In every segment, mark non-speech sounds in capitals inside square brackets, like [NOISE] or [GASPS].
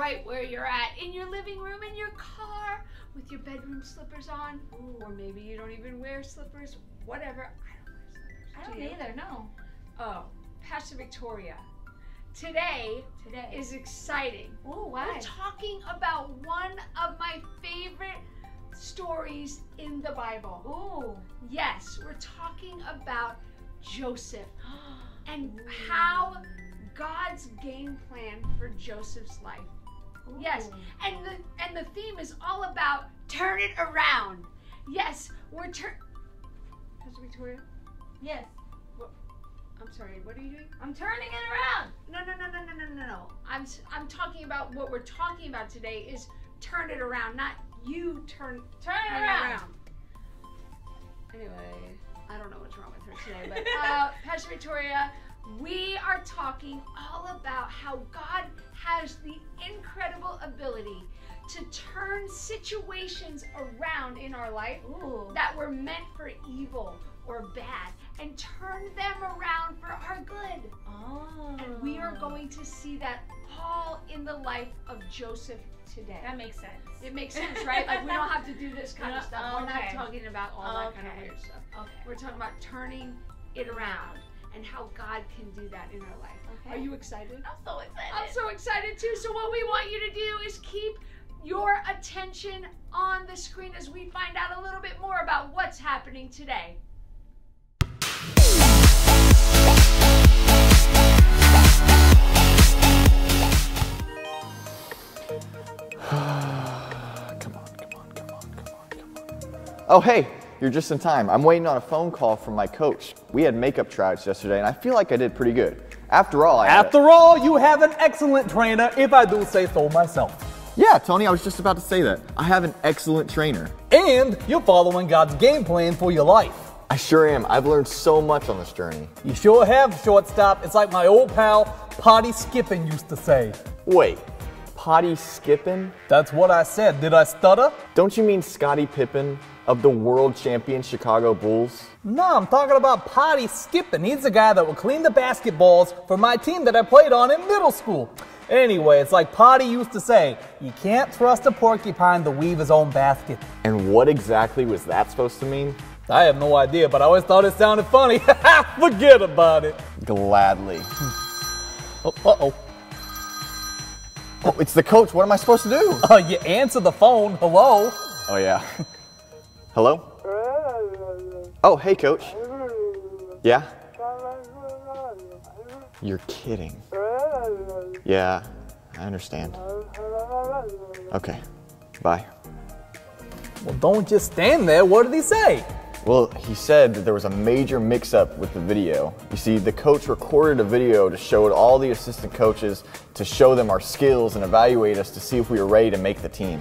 right where you're at in your living room, in your car, with your bedroom slippers on, or maybe you don't even wear slippers, whatever. I don't wear slippers. I Do don't you? either, no. Oh, Pastor Victoria. Today Today. is exciting. Ooh, We're talking about one of my favorite stories in the Bible. Ooh. Yes, we're talking about Joseph [GASPS] and how God's game plan for Joseph's life. Yes, and the and the theme is all about turn it around. Yes, we're turn. Pastor Victoria, Yes. I'm sorry. What are you doing? I'm turning it around. No, no, no, no, no, no, no, no. I'm I'm talking about what we're talking about today is turn it around, not you turn Turn it turn it around. around. Anyway, I don't know what's wrong with her today, but [LAUGHS] uh, Pastor Victoria, we are talking all about how God has the incredible ability to turn situations around in our life Ooh. that were meant for evil or bad and turn them around for our good. Oh. And we are oh. going to see that all in the life of Joseph today. That makes sense. It makes sense, right? Like we don't have to do this kind of [LAUGHS] stuff. We're not talking about all that kind of weird stuff. Okay. We're talking about turning it around and how God can do that in our life. Okay. Are you excited? I'm so excited. I'm so excited too. So what we want you to do is keep your attention on the screen as we find out a little bit more about what's happening today. [SIGHS] Come on, come on, come on, come on, come on. Oh, hey, you're just in time. I'm waiting on a phone call from my coach. We had makeup tryouts yesterday, and I feel like I did pretty good. After all, I After all, you have an excellent trainer, if I do say so myself. yeah, Tony, I was just about to say that. I have an excellent trainer. And you're following God's game plan for your life. I sure am. I've learned so much on this journey. You sure have, shortstop. It's like my old pal, Potty Skipping, used to say. Wait, potty skipping? That's what I said. Did I stutter? Don't you mean Scottie Pippen of the world champion Chicago Bulls? No, I'm talking about Potty Skipping. He's the guy that would clean the basketballs for my team that I played on in middle school. Anyway, it's like Potty used to say, you can't trust a porcupine to weave his own basket. And what exactly was that supposed to mean? I have no idea, but I always thought it sounded funny. [LAUGHS] Forget about it. Gladly. Oh, uh-oh. Oh, it's the coach. What am I supposed to do? Uh, you answer the phone. Hello? Oh, yeah. [LAUGHS] Hello? Oh, hey, coach. Yeah? You're kidding. Yeah, I understand. Okay, bye. Well, don't just stand there. What did he say? Well, he said that there was a major mix up with the video. You see, the coach recorded a video to show it all the assistant coaches to show them our skills and evaluate us to see if we were ready to make the team.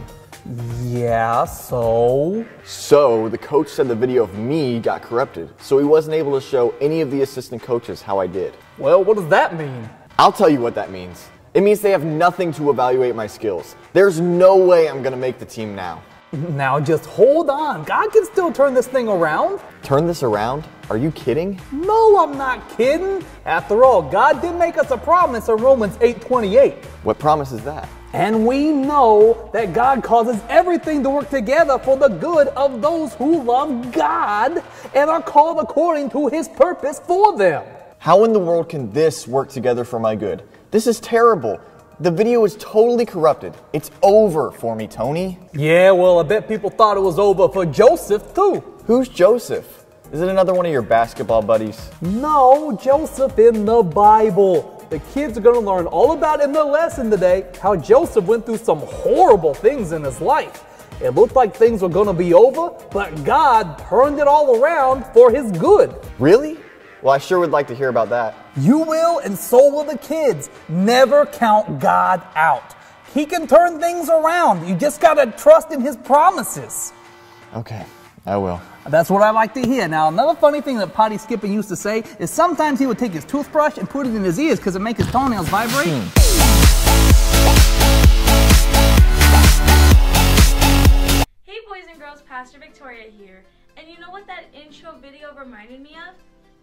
Yeah, so? So, the coach said the video of me got corrupted, so he wasn't able to show any of the assistant coaches how I did. Well, what does that mean? I'll tell you what that means. It means they have nothing to evaluate my skills. There's no way I'm gonna make the team now. Now just hold on. God can still turn this thing around. Turn this around? Are you kidding? No, I'm not kidding. After all, God did make us a promise in Romans 8:28. What promise is that? And we know that God causes everything to work together for the good of those who love God and are called according to his purpose for them. How in the world can this work together for my good? This is terrible. The video is totally corrupted. It's over for me, Tony. Yeah, well, I bet people thought it was over for Joseph too. Who's Joseph? Is it another one of your basketball buddies? No, Joseph in the Bible. The kids are going to learn all about in the lesson today how Joseph went through some horrible things in his life. It looked like things were going to be over, but God turned it all around for his good. Really? Well, I sure would like to hear about that. You will, and so will the kids. Never count God out. He can turn things around. You just got to trust in his promises. Okay, I will. That's what I like to hear. Now, another funny thing that Potty Skipping used to say is sometimes he would take his toothbrush and put it in his ears because it makes his toenails vibrate. Hmm. Hey boys and girls, Pastor Victoria here. And you know what that intro video reminded me of?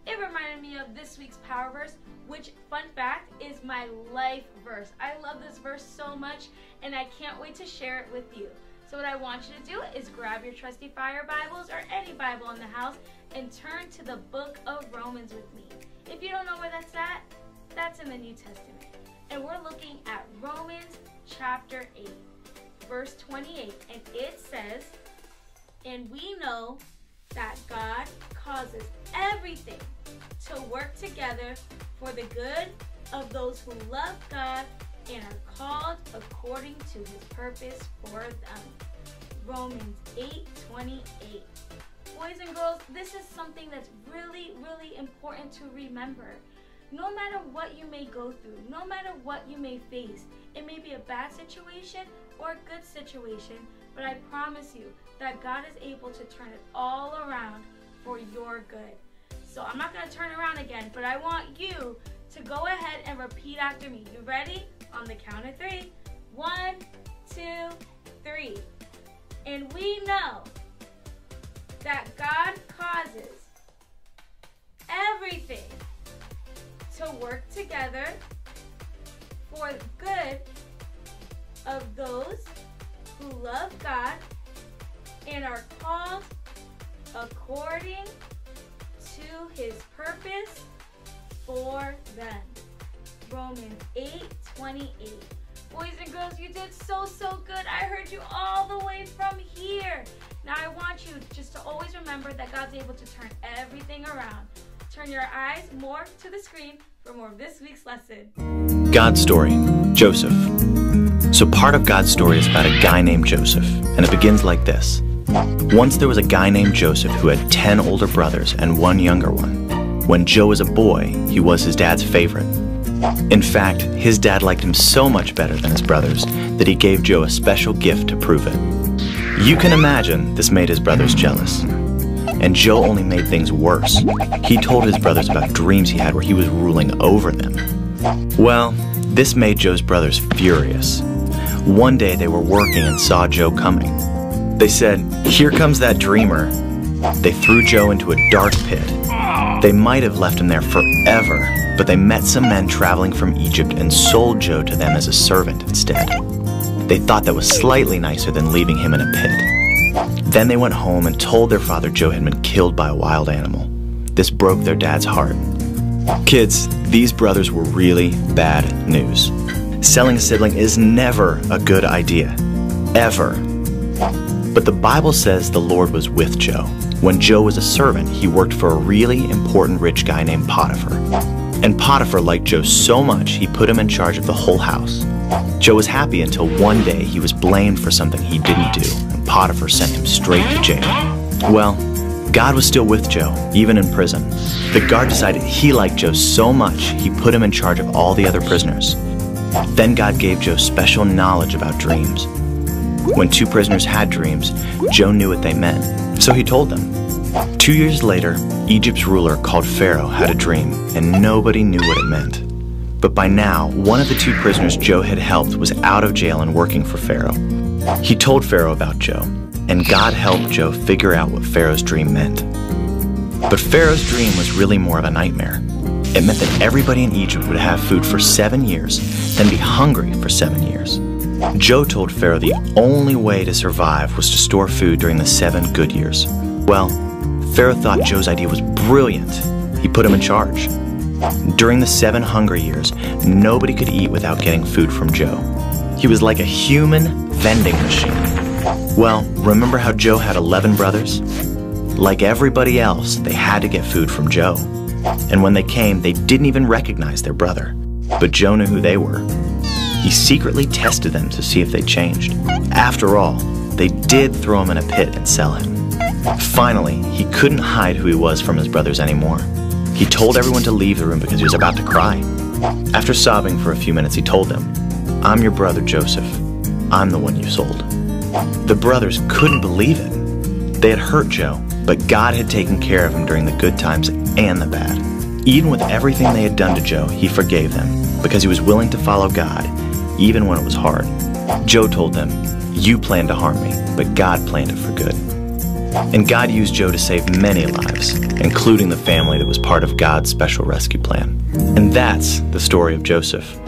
it reminded me of this week's power verse, which, fun fact, is my life verse. I love this verse so much, and I can't wait to share it with you. So, what I want you to do is grab your trusty fire Bibles or any Bible in the house and turn to the book of Romans with me. If you don't know where that's at, that's in the New Testament. And we're looking at Romans chapter 8, verse 28. And it says, And we know that God causes everything to work together for the good of those who love God and are called according to his purpose for them. Romans 8 28. Boys and girls, this is something that's really, really important to remember. No matter what you may go through, no matter what you may face, it may be a bad situation or a good situation, but I promise you that God is able to turn it all around for your good. So I'm not going to turn around again, but I want you to go ahead and repeat after me. You ready? On the count of three. One, two, three. And we know that God causes everything to work together for the good of those who love God and are called according to his purpose for them. Romans 8 28. Boys and girls, you did so, so good. I heard you all the way from here. Now I want you just to always remember that God's able to turn everything around. Turn your eyes more to the screen for more of this week's lesson. God's story Joseph. So, part of God's story is about a guy named Joseph, and it begins like this Once there was a guy named Joseph who had 10 older brothers and one younger one. When Joe was a boy, he was his dad's favorite. In fact, his dad liked him so much better than his brothers that he gave Joe a special gift to prove it. You can imagine this made his brothers jealous. And Joe only made things worse. He told his brothers about dreams he had where he was ruling over them. Well, this made Joe's brothers furious. One day they were working and saw Joe coming. They said, Here comes that dreamer. They threw Joe into a dark pit. They might have left him there forever, but they met some men traveling from Egypt and sold Joe to them as a servant instead. They thought that was slightly nicer than leaving him in a pit. Then they went home and told their father Joe had been killed by a wild animal. This broke their dad's heart. Kids, these brothers were really bad news. Selling a sibling is never a good idea. Ever. But the Bible says the Lord was with Joe. When Joe was a servant, he worked for a really important rich guy named Potiphar. And Potiphar liked Joe so much, he put him in charge of the whole house. Joe was happy until one day he was blamed for something he didn't do, and Potiphar sent him straight to jail. Well, God was still with Joe, even in prison. The guard decided he liked Joe so much, he put him in charge of all the other prisoners. Then God gave Joe special knowledge about dreams. When two prisoners had dreams, Joe knew what they meant, so he told them. Two years later, Egypt's ruler called Pharaoh had a dream, and nobody knew what it meant. But by now, one of the two prisoners Joe had helped was out of jail and working for Pharaoh. He told Pharaoh about Joe, and God helped Joe figure out what Pharaoh's dream meant. But Pharaoh's dream was really more of a nightmare. It meant that everybody in Egypt would have food for seven years, then be hungry for seven years. Joe told Pharaoh the only way to survive was to store food during the seven good years. Well, Pharaoh thought Joe's idea was brilliant. He put him in charge. During the seven hungry years, nobody could eat without getting food from Joe. He was like a human vending machine. Well, remember how Joe had 11 brothers? Like everybody else, they had to get food from Joe. And when they came, they didn't even recognize their brother. But Joe knew who they were. He secretly tested them to see if they changed. After all, they did throw him in a pit and sell him. Finally, he couldn't hide who he was from his brothers anymore. He told everyone to leave the room because he was about to cry. After sobbing for a few minutes, he told them, I'm your brother Joseph. I'm the one you sold. The brothers couldn't believe it. They had hurt Joe, but God had taken care of him during the good times and the bad. Even with everything they had done to Joe, he forgave them because he was willing to follow God, even when it was hard. Joe told them, You planned to harm me, but God planned it for good. And God used Joe to save many lives, including the family that was part of God's special rescue plan. And that's the story of Joseph.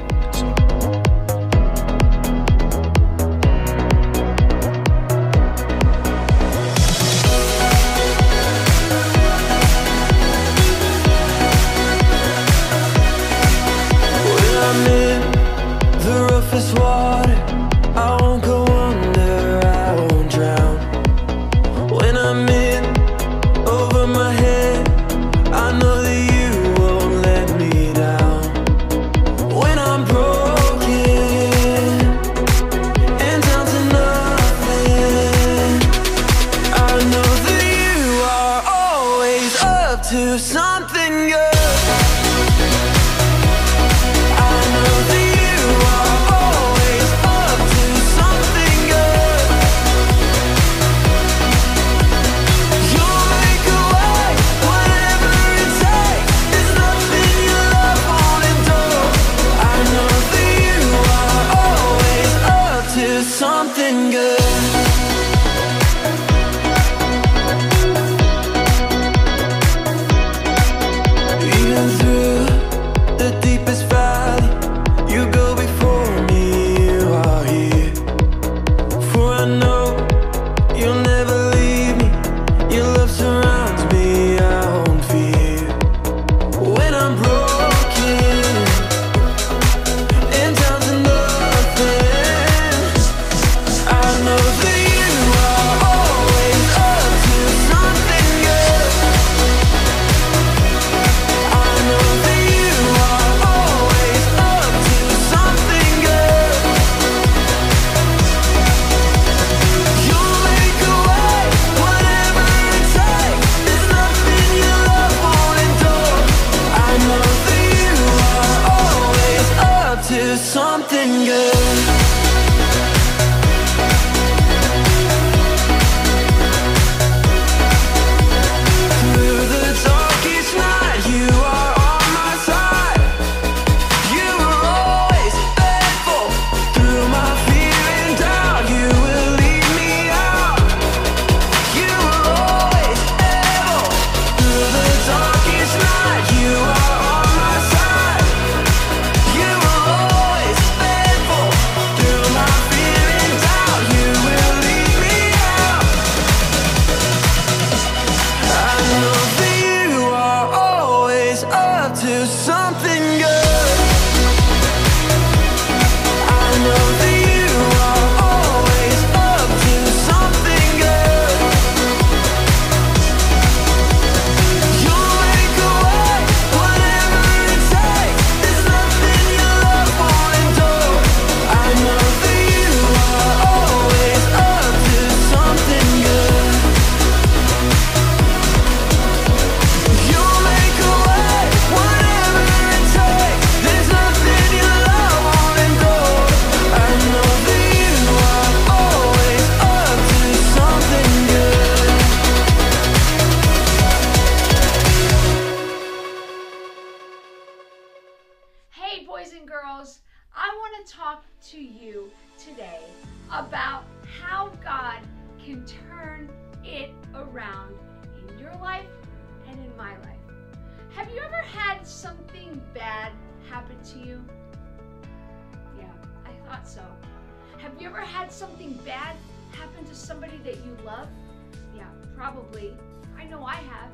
I have.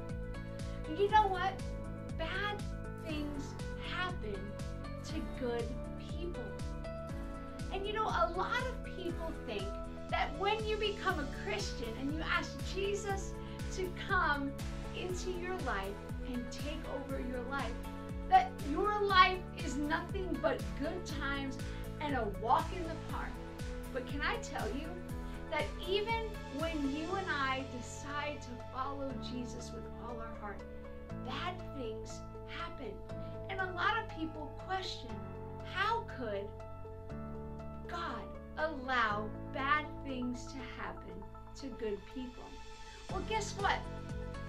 And you know what? Bad things happen to good people. And you know, a lot of people think that when you become a Christian and you ask Jesus to come into your life and take over your life, that your life is nothing but good times and a walk in the park. But can I tell you, that even when you and I decide to follow Jesus with all our heart, bad things happen. And a lot of people question how could God allow bad things to happen to good people? Well, guess what?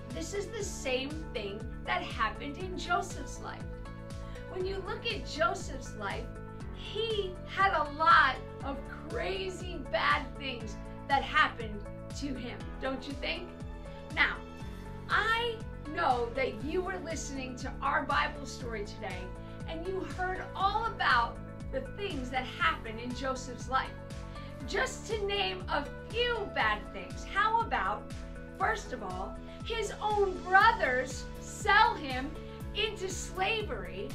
This is the same thing that happened in Joseph's life. When you look at Joseph's life, he had a lot of crazy bad things that happened to him, don't you think? Now, I know that you were listening to our Bible story today and you heard all about the things that happened in Joseph's life. Just to name a few bad things, how about, first of all, his own brothers sell him into slavery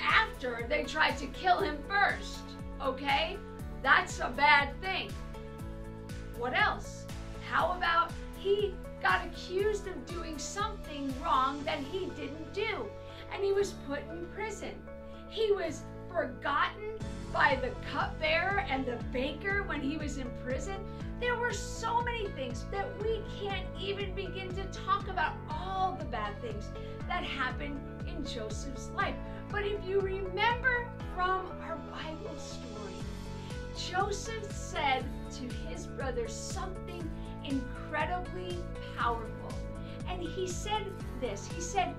after they tried to kill him first, okay? That's a bad thing. What else? How about he got accused of doing something wrong that he didn't do and he was put in prison? He was forgotten by the cupbearer and the baker when he was in prison. There were so many things that we can't even begin to talk about all the bad things that happened in Joseph's life. But if you remember from our Bible story, Joseph said to his brothers something incredibly powerful. And he said this He said,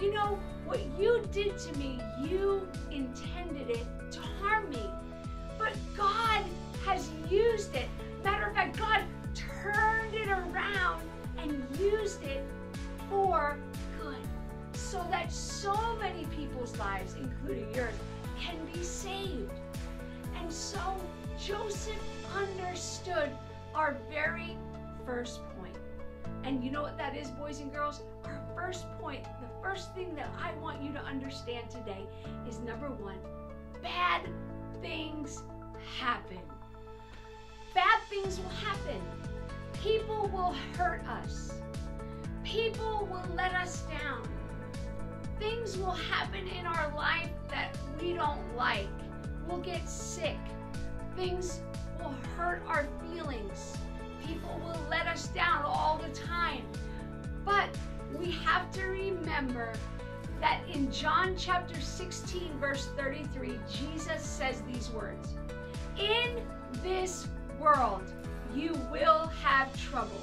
You know, what you did to me, you intended it to harm me. But God has used it. Matter of fact, God turned it around and used it for good. So that so many people's lives, including yours, can be saved. And so Joseph understood our very first point. And you know what that is, boys and girls? Our first point, the first thing that I want you to understand today is number one bad things happen. Bad things will happen. People will hurt us. People will let us down. Things will happen in our life that we don't like. We'll get sick. Things will hurt our feelings. People will let us down all the time. But we have to remember that in John chapter 16, verse 33, Jesus says these words In this world you will have trouble,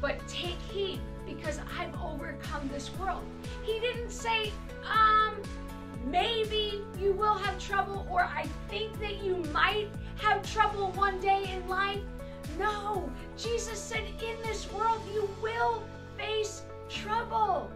but take heed because I've overcome this world. He didn't say, um, maybe you will have trouble, or I think that you might have trouble one day in life. No, Jesus said, in this world you will face trouble.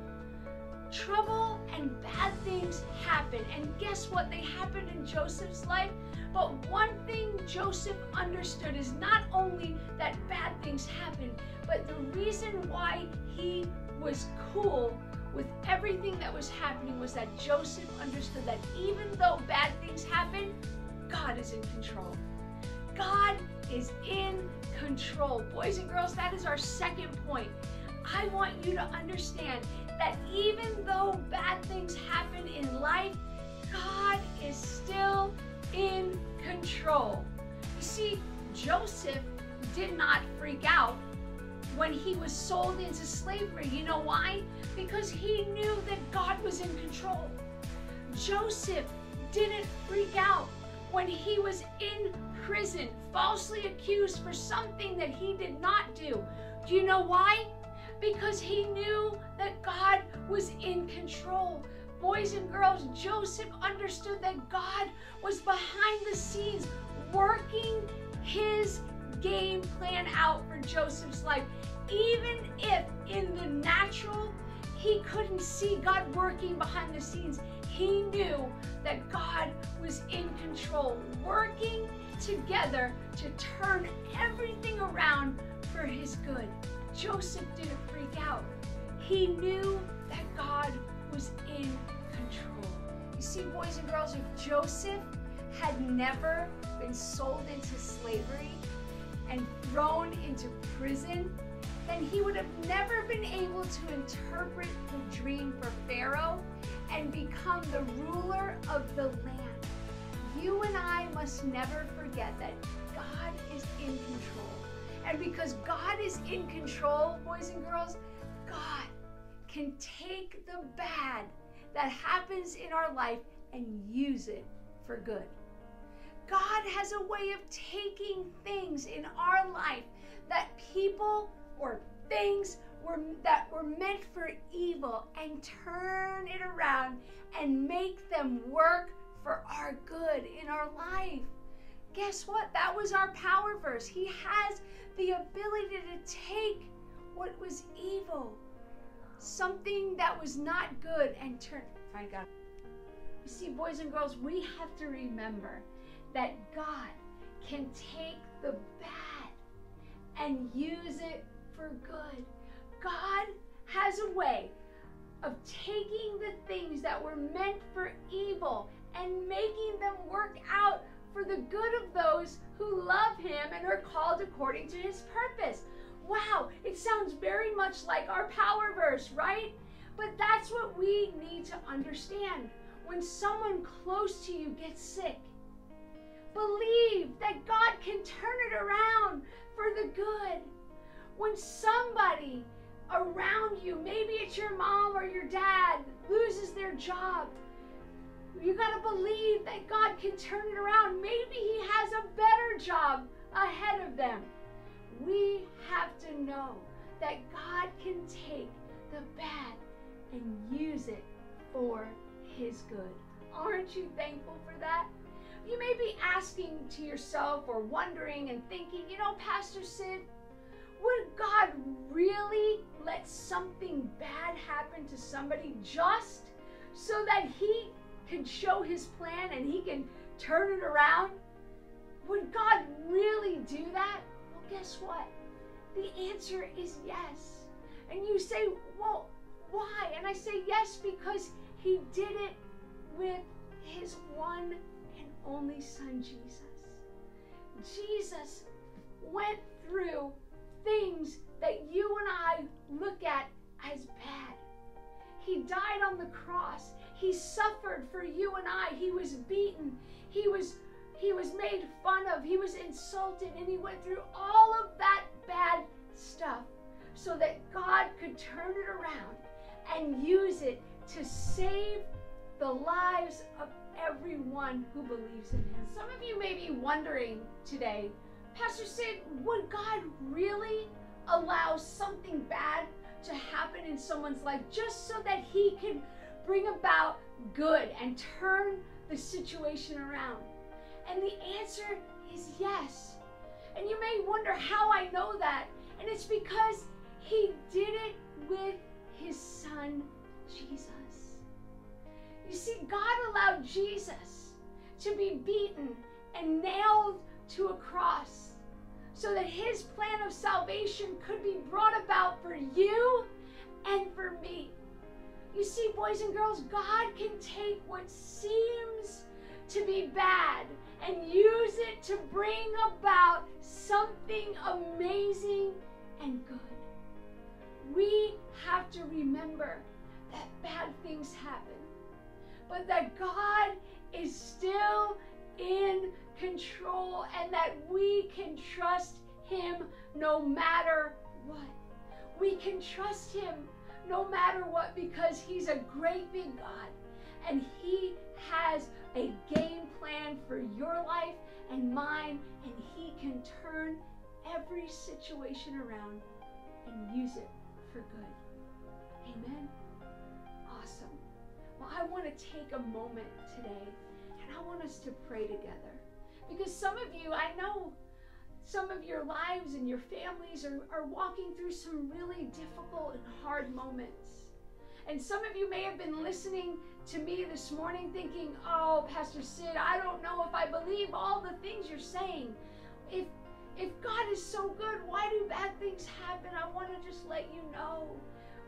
Trouble and bad things happen. And guess what? They happened in Joseph's life. But one thing Joseph understood is not only that bad things happen, but the reason why he was cool with everything that was happening was that Joseph understood that even though bad things happen, God is in control. God is in control. Boys and girls, that is our second point. I want you to understand that even though bad things happen in life, God is still in control. You see, Joseph did not freak out when he was sold into slavery. You know why? Because he knew that God was in control. Joseph didn't freak out when he was in prison, falsely accused for something that he did not do. Do you know why? Because he knew that God was in control. Boys and girls, Joseph understood that God was behind the scenes working his game plan out for Joseph's life. Even if in the natural he couldn't see God working behind the scenes, he knew that God was in control, working together to turn everything around for his good. Joseph didn't freak out. He knew that God was in control. You see, boys and girls, if Joseph had never been sold into slavery and thrown into prison, then he would have never been able to interpret the dream for Pharaoh and become the ruler of the land. You and I must never forget that God is in control. And because God is in control, boys and girls, God can take the bad that happens in our life and use it for good. God has a way of taking things in our life that people or things were that were meant for evil and turn it around and make them work for our good in our life. Guess what? That was our power verse. He has the ability to take what was evil, something that was not good, and turn. My God. You see, boys and girls, we have to remember that God can take the bad and use it for good. God has a way of taking the things that were meant for evil and making them work out for the good of those who love Him and are called according to His purpose. Wow, it sounds very much like our power verse, right? But that's what we need to understand. When someone close to you gets sick, believe that God can turn it around for the good. When somebody around you, maybe it's your mom or your dad, loses their job, you got to believe that God can turn it around. Maybe He has a better job ahead of them. We have to know that God can take the bad and use it for His good. Aren't you thankful for that? You may be asking to yourself or wondering and thinking, you know, Pastor Sid, would God really let something bad happen to somebody just so that He can show His plan and He can turn it around? Would God really do that? Well, guess what? The answer is yes. And you say, well, why? And I say yes because He did it with His one only Son, Jesus. Jesus went through things that you and I look at as bad. He died on the cross. He suffered for you and I. He was beaten. He was he was made fun of. He was insulted and he went through all of that bad stuff so that God could turn it around and use it to save the lives of everyone who believes in him. Some of you may be wondering today, Pastor Sid, would God really allow something bad to happen in someone's life just so that he can bring about good and turn the situation around? And the answer is yes. And you may wonder how I know that. And it's because he did it with his son, Jesus. You see, God allowed Jesus to be beaten and nailed to a cross so that his plan of salvation could be brought about for you and for me. You see, boys and girls, God can take what seems to be bad and use it to bring about something amazing and good. We have to remember that bad things happen, but that God is still in control and that we can trust Him no matter what. We can trust Him no matter what because He's a great big God and He has a game plan for your life and mine, and He can turn every situation around and use it for good. Amen. Well, I want to take a moment today and I want us to pray together. Because some of you, I know some of your lives and your families are, are walking through some really difficult and hard moments. And some of you may have been listening to me this morning thinking, oh, Pastor Sid, I don't know if I believe all the things you're saying. If if God is so good, why do bad things happen? I want to just let you know.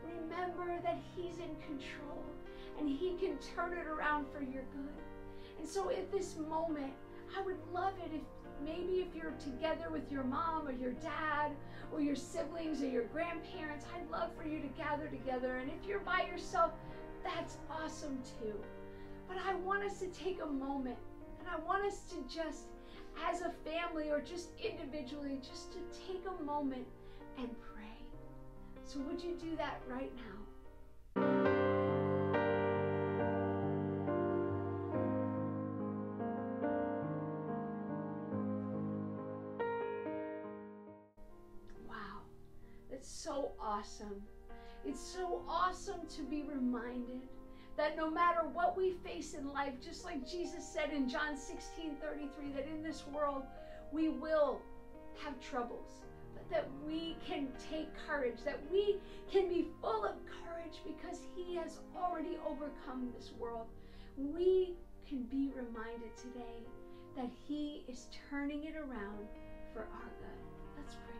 Remember that He's in control and He can turn it around for your good. And so at this moment, I would love it if maybe if you're together with your mom or your dad or your siblings or your grandparents, I'd love for you to gather together. And if you're by yourself, that's awesome too. But I want us to take a moment and I want us to just, as a family or just individually, just to take a moment and pray. So, would you do that right now? So awesome. It's so awesome to be reminded that no matter what we face in life, just like Jesus said in John 16 33, that in this world we will have troubles. but that we can take courage, that we can be full of courage because He has already overcome this world. We can be reminded today that He is turning it around for our good. Let's pray.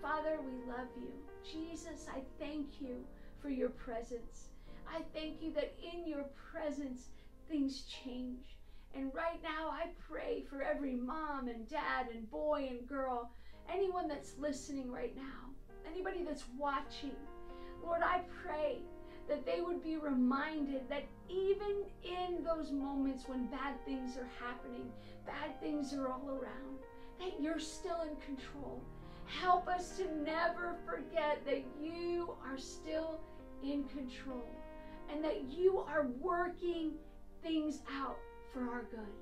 Father, we love you. Jesus, I thank you for your presence. I thank you that in your presence things change. And right now, I pray for every mom and dad and boy and girl, anyone that's listening right now, anybody that's watching. Lord, I pray that they would be reminded that even in those moments when bad things are happening, bad things are all around, that you're still in control. Help us to never forget that you are still in control and that you are working things out for our good.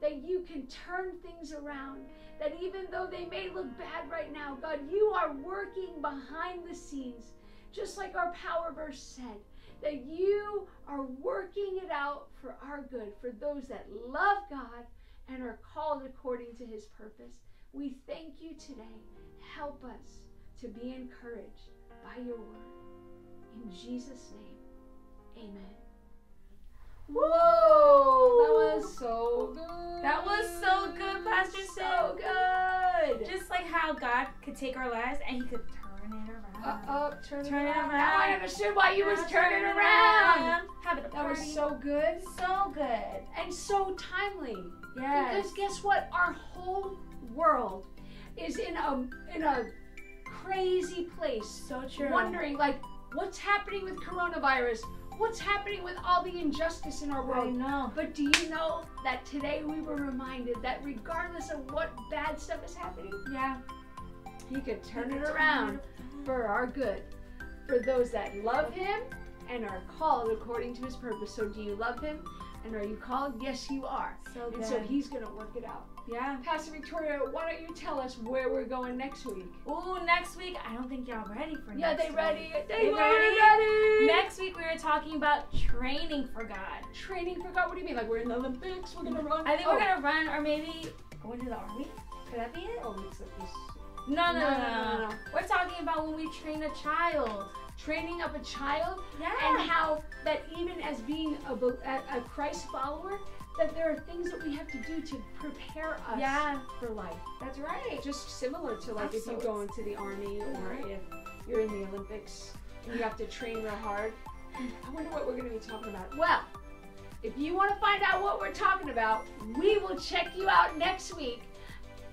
That you can turn things around. That even though they may look bad right now, God, you are working behind the scenes, just like our power verse said. That you are working it out for our good, for those that love God and are called according to his purpose. We thank you today. Help us to be encouraged by your word. In Jesus' name, amen. Whoa! That was so good. That was so good, Pastor so good. Just like how God could take our lives and He could turn it around. Uh, up, turn, Turn it it around. around. Now I understood why you was turning turn it around. Having a That was so good so good. and so timely. Yes. Because guess what? Our whole world is in a in a crazy place. so true. Wondering like what's happening with coronavirus? What's happening with all the injustice in our world? I know. But do you know that today we were reminded that regardless of what bad stuff is happening, Yeah. he could turn it around for our good. For those that love him and are called according to his purpose. So do you love him? And are you called? Yes, you are. So good. And so he's going to work it out. Yeah. Pastor Victoria, why don't you tell us where we're going next week? Ooh, next week. I don't think y'all ready for Yeah, next they week. ready. They, They ready. ready? Next week we are talking about training for God. Training for God. What do you mean? Like we're in the Olympics? We're going to run? I think oh. we're gonna run or maybe go into the army. Could that be it? Oh, it's this. No, No, no, no, no, no, no, no. no. We're talking about when we train a child. Training up a child Yeah. and how that even as being a, a, a Christ follower, that there are things that we have to do to prepare us Yeah. for life. That's right. Just similar to like if you go into the army or if you're in the Olympics and you have to train real hard. I wonder what we're going to be talking about. Well, if you want to find out what we're talking about, we will check you out next week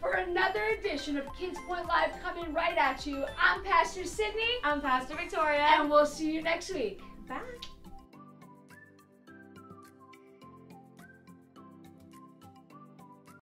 for another edition of Kids Point Live coming right at you. I'm Pastor Sydney, I'm Pastor Victoria. and we'll see you next week. Bye.